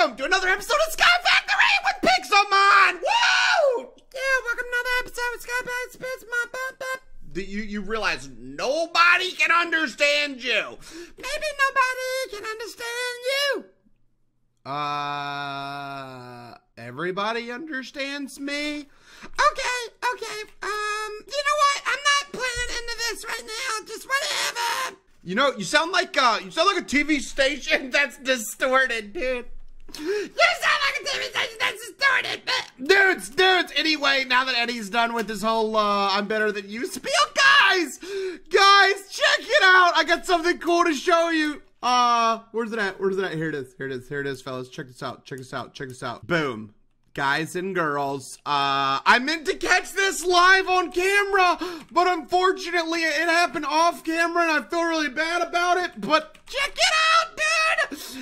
welcome to another episode of Sky Factory with Pixelmon! Woo! Yeah, welcome to another episode of Sky Factory with Pixelmon. You, you realize nobody can understand you. Maybe nobody can understand you. Uh, everybody understands me? Okay, okay. Um, you know what? I'm not playing into this right now. Just whatever. You know, you sound like uh, you sound like a TV station that's distorted, dude. Dudes, dudes. Anyway, now that Eddie's done with his whole uh, "I'm better than you" spiel, guys, guys, check it out. I got something cool to show you. Uh, where's it at? Where's it at? Here it is. Here it is. Here it is, fellas. Check this out. Check this out. Check this out. Boom guys and girls. Uh, I meant to catch this live on camera, but unfortunately it happened off camera and I feel really bad about it, but check it out!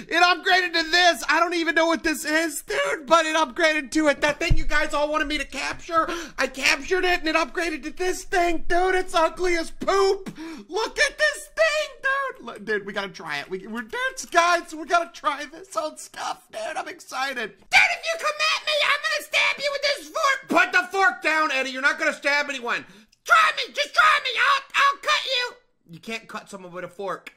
It upgraded to this. I don't even know what this is, dude, but it upgraded to it. That thing you guys all wanted me to capture, I captured it and it upgraded to this thing, dude. It's ugly as poop. Look at this thing, dude. Dude, we gotta try it. We, we're dudes, guys. We gotta try this old stuff, dude. I'm excited. Dude, if you come at me, I'm gonna stab you with this fork. Put the fork down, Eddie. You're not gonna stab anyone. Try me. Just try me. I'll, I'll cut you. You can't cut someone with a fork.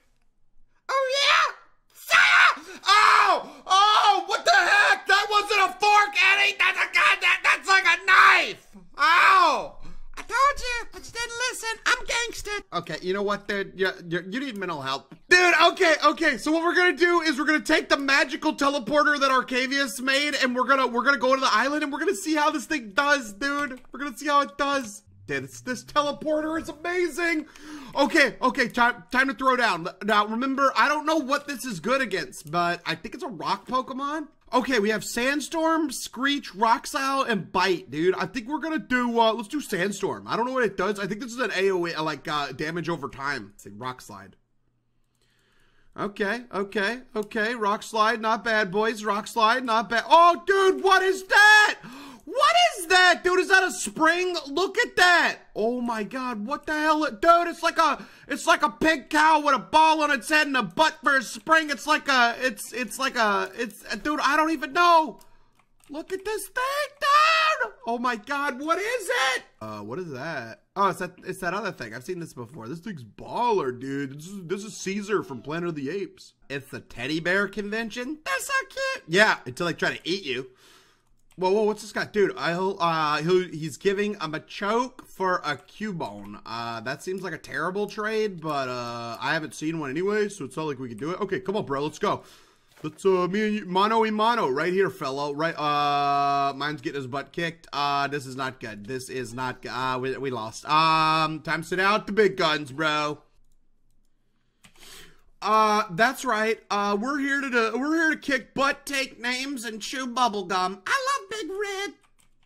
Oh. Oh! Oh! What the heck? That wasn't a fork, Eddie! That's a god that that's like a knife! Ow! I told you, but you didn't listen. I'm gangster. Okay, you know what, dude? You, you, you need mental help. Dude, okay, okay. So what we're gonna do is we're gonna take the magical teleporter that Arcavius made and we're gonna we're gonna go to the island and we're gonna see how this thing does, dude. We're gonna see how it does. This, this teleporter is amazing. Okay, okay, time, time to throw down. Now, remember, I don't know what this is good against, but I think it's a rock Pokemon. Okay, we have Sandstorm, Screech, Slide, and Bite, dude. I think we're gonna do, uh, let's do Sandstorm. I don't know what it does. I think this is an AoE, uh, like, uh, damage over time. Let's Rock Slide. Okay, okay, okay. Rock Slide, not bad, boys. Rock Slide, not bad. Oh, dude, what is that? What is that, dude? Is that a spring? Look at that. Oh my god, what the hell? Dude, it's like a it's like a pig cow with a ball on its head and a butt for a spring. It's like a it's it's like a it's dude, I don't even know. Look at this thing, dude! Oh my god, what is it? Uh, what is that? Oh, it's that it's that other thing. I've seen this before. This thing's baller, dude. This is this is Caesar from Planet of the Apes. It's the teddy bear convention. That's so cute. Yeah, until they try to eat you. Whoa, whoa, what's this guy? Dude, I'll, uh, he's giving a Machoke for a Cubone. Uh, that seems like a terrible trade, but, uh, I haven't seen one anyway, so it's not like we can do it. Okay, come on, bro, let's go. Let's, uh, me and you, mano y mano, right here, fellow. Right, uh, mine's getting his butt kicked. Uh, this is not good. This is not, uh, we, we lost. Um, time to sit out the big guns, bro. Uh, that's right. Uh, we're here to do, we're here to kick butt, take names, and chew bubblegum. I love Red.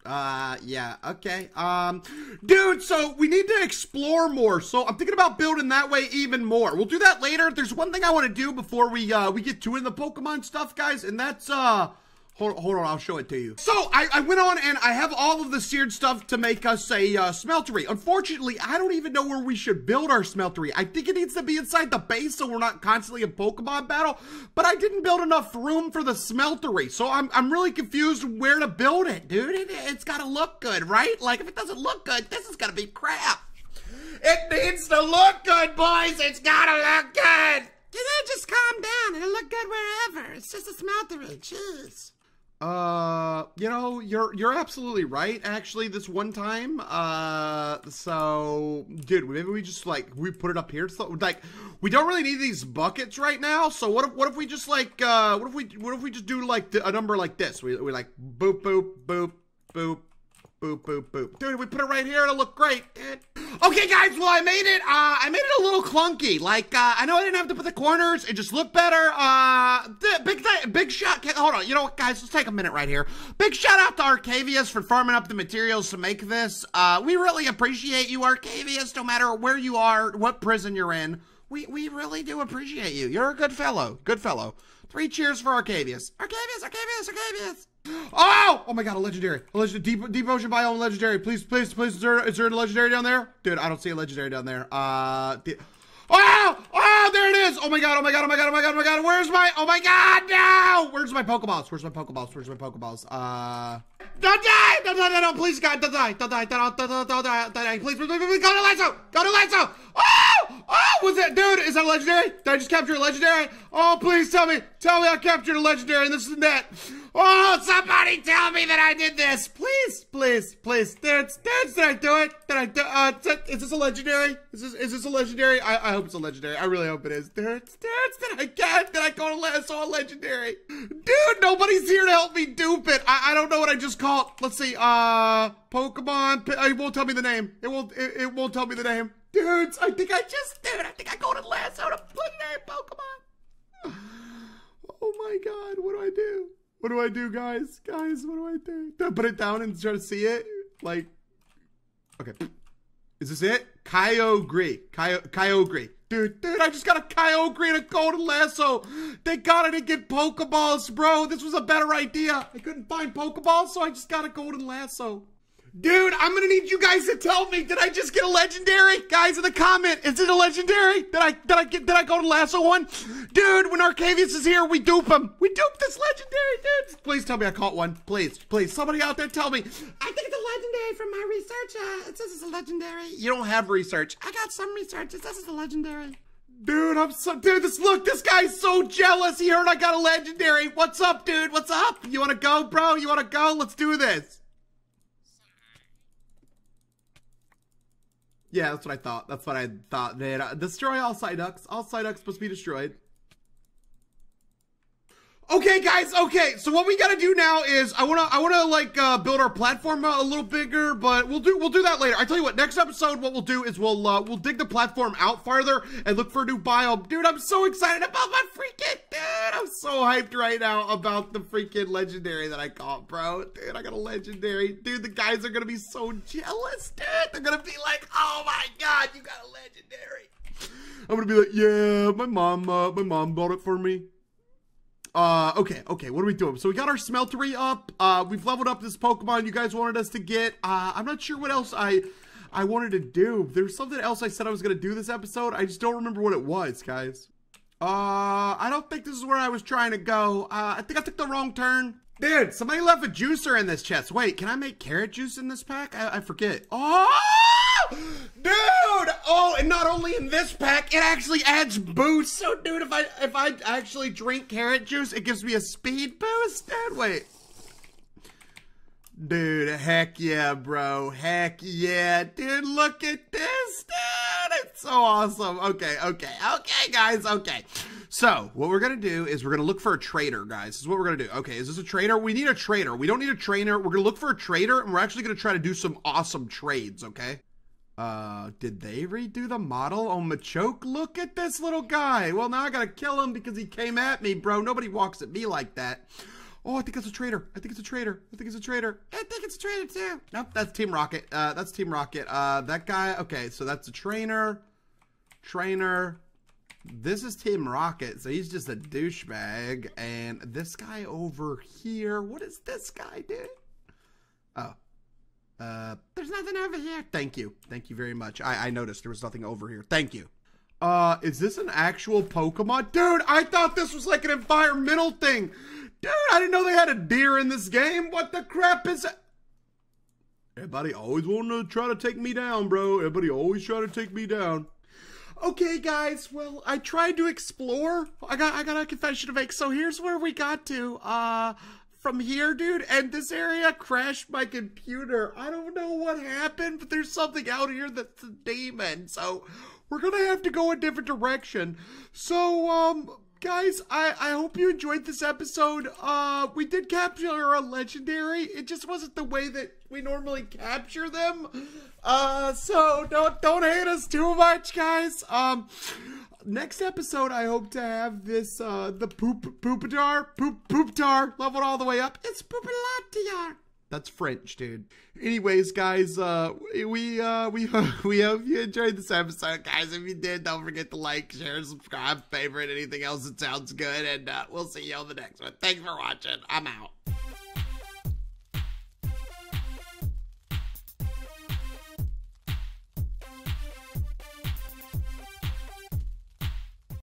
Uh, yeah, okay. Um, dude, so we need to explore more. So I'm thinking about building that way even more. We'll do that later. There's one thing I want to do before we, uh, we get to in the Pokemon stuff, guys, and that's, uh, Hold, hold on, I'll show it to you. So, I, I went on and I have all of the seared stuff to make us a uh, smeltery. Unfortunately, I don't even know where we should build our smeltery. I think it needs to be inside the base so we're not constantly in Pokemon battle, but I didn't build enough room for the smeltery. So I'm, I'm really confused where to build it, dude. It, it's gotta look good, right? Like, if it doesn't look good, this is gonna be crap. It needs to look good, boys. It's gotta look good. You know, just calm down. It'll look good wherever. It's just a smeltery. Jeez. Uh, you know, you're you're absolutely right. Actually, this one time, uh, so dude, maybe we just like we put it up here. So like, we don't really need these buckets right now. So what if what if we just like uh, what if we what if we just do like a number like this? We we like boop boop boop boop boop, boop, boop. Dude, we put it right here. It'll look great. Okay, guys. Well, I made it. Uh, I made it a little clunky. Like, uh, I know I didn't have to put the corners. It just looked better. Uh, big, big shot. Hold on. You know what, guys? Let's take a minute right here. Big shout out to Arcavius for farming up the materials to make this. Uh, we really appreciate you, Arcavius, no matter where you are, what prison you're in. We, we really do appreciate you. You're a good fellow. Good fellow. Three cheers for Arcavius. Arcavius, Arcavius, Arcavius. Oh! Oh my god, a legendary. A legendary. Deep, deep ocean biome legendary. Please, please, please. Is there, is there a legendary down there? Dude, I don't see a legendary down there. Uh, Oh, oh, there it is. Oh my god, oh my god, oh my god, oh my god, oh my god. Where's my, oh my god, no. Where's my Pokeballs? Where's my Pokeballs? Where's my Pokeballs? Uh, don't die, don't die, don't die, please God, don't die, don't die, don't, don't, don't, don't die, don't die, please, please, please, please, golden lasso, go to Lasso. Oh, oh, was that, dude, is that legendary? Did I just capture a legendary? Oh, please tell me, tell me I captured a legendary and this is net. Oh, somebody tell me that I did this. Please, please, please. Dance, dance, did I do it? Did I do uh, is this a legendary? Is this, is this a legendary? I, I hope it's a legendary. I really hope it is. Dance, dance, did I get? Did I go to last? Saw a legendary. Dude, nobody's here to help me dupe it. I, I don't know what I just called. Let's see, uh, Pokemon. It won't tell me the name. It won't, it, it won't tell me the name. Dudes, I think I just, dude, I think I go to Lasso to put name Pokemon. Oh my god, what do I do? What do I do, guys? Guys, what do I do? Do I put it down and try to see it? Like, okay. Is this it? Kyogre. Kyogre. Dude, dude, I just got a Kyogre and a golden lasso. Thank God I didn't get Pokeballs, bro. This was a better idea. I couldn't find Pokeballs, so I just got a golden lasso. Dude, I'm gonna need you guys to tell me. Did I just get a legendary? Guys in the comment, is it a legendary? Did I did I get did I golden lasso one? Dude, when Arcavius is here, we dupe him. We dupe this legendary, dude. Please tell me I caught one. Please, please. Somebody out there tell me. I think it's a legendary from my research. Uh, it says it's a legendary. You don't have research. I got some research. It says it's a legendary. Dude, I'm so dude. This look, this guy's so jealous. He heard I got a legendary. What's up, dude? What's up? You wanna go, bro? You wanna go? Let's do this. Yeah, that's what I thought. That's what I thought. Man, uh, destroy all Psyducks. All Psyducks must be destroyed. Okay, guys. Okay, so what we gotta do now is I wanna I wanna like uh, build our platform a little bigger, but we'll do we'll do that later. I tell you what, next episode, what we'll do is we'll uh, we'll dig the platform out farther and look for a new biome. Dude, I'm so excited about my freaking dude. I'm so hyped right now about the freaking legendary that I caught, bro. Dude, I got a legendary. Dude, the guys are gonna be so jealous, dude. They're gonna be like, oh my god, you got a legendary. I'm gonna be like, yeah, my mom, uh, my mom bought it for me. Uh, okay, okay, what are we doing? So we got our Smeltery up. Uh, we've leveled up this Pokemon you guys wanted us to get. Uh, I'm not sure what else I I wanted to do. There's something else I said I was going to do this episode. I just don't remember what it was, guys. Uh, I don't think this is where I was trying to go. Uh, I think I took the wrong turn. Dude, somebody left a juicer in this chest. Wait, can I make carrot juice in this pack? I, I forget. Oh! Dude! Oh, and not only in this pack, it actually adds boost. So, dude, if I if I actually drink carrot juice, it gives me a speed boost. Dude, wait. Dude, heck yeah, bro. Heck yeah. Dude, look at this, dude. It's so awesome. Okay, okay, okay, guys, okay. So, what we're gonna do is we're gonna look for a trader, guys. This is what we're gonna do. Okay, is this a trader? We need a trader. We don't need a trainer. We're gonna look for a trader, and we're actually gonna try to do some awesome trades, okay? Uh, did they redo the model on Machoke? Look at this little guy. Well, now I gotta kill him because he came at me, bro. Nobody walks at me like that. Oh, I think it's a traitor. I think it's a traitor. I think it's a traitor. I think it's a traitor too. Nope, that's Team Rocket. Uh, that's Team Rocket. Uh, that guy. Okay, so that's a trainer. Trainer. This is Team Rocket, so he's just a douchebag. And this guy over here. What is this guy, dude? Oh, uh, there's nothing over here. Thank you. Thank you very much. I, I noticed there was nothing over here. Thank you. Uh, is this an actual Pokemon? Dude, I thought this was like an environmental thing. Dude, I didn't know they had a deer in this game. What the crap is that? Everybody always wanting to try to take me down, bro. Everybody always try to take me down. Okay, guys. Well, I tried to explore. I got I got a confession to make. So here's where we got to. Uh, from here, dude, and this area crashed my computer. I don't know what happened, but there's something out here that's a demon. So we're gonna have to go a different direction. So, um, guys, I, I hope you enjoyed this episode. Uh, we did capture a legendary. It just wasn't the way that we normally capture them. Uh, so don't don't hate us too much, guys. Um, next episode, I hope to have this, uh, the poop, poopadar, poop, pooptar leveled all the way up. It's poopalatiar. That's French, dude. Anyways, guys, uh, we, uh, we, we hope you enjoyed this episode, guys. If you did, don't forget to like, share, subscribe, favorite, anything else that sounds good, and, uh, we'll see you on the next one. Thanks for watching. I'm out.